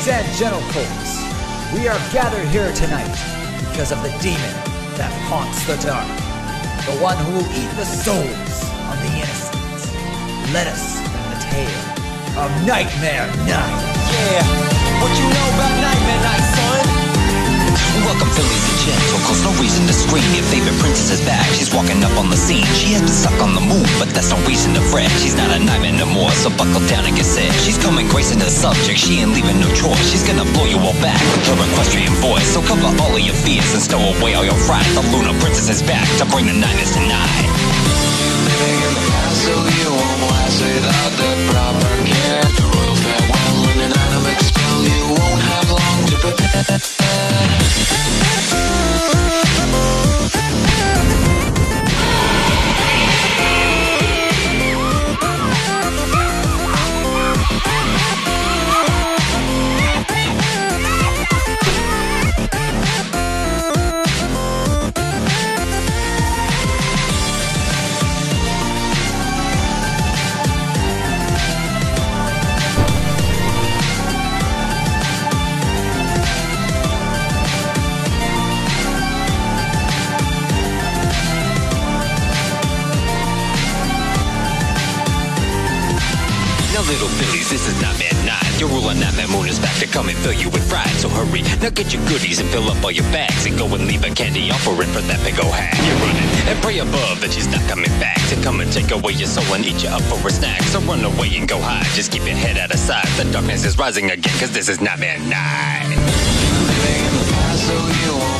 gentle folks, we are gathered here tonight because of the demon that haunts the dark, the one who will eat the souls of the innocent. Let us bring the tale of Nightmare Night. Yeah, what you know about Nightmare Night, son? Welcome Philly the gentle, cause no reason to scream Your favorite princess is back, she's walking up on the scene She has been stuck on the move, but that's no reason to fret. She's not a nightmare no more, so buckle down and get set. She's coming gracing the subject, she ain't leaving no choice. She's gonna blow you all back with her equestrian voice. So cover all of your fears and stow away all your fright. The Luna Princess is back to bring the nightmares tonight Now little fillies, this is Nightmare Night. Your ruler Nightmare Moon is back to come and fill you with fright So hurry, now get your goodies and fill up all your bags And go and leave a candy offering for that big old hat. You're running and pray above that she's not coming back. To come and take away your soul and eat you up for a snack. So run away and go hide, just keep your head out of sight. The darkness is rising again cause this is in the past, so you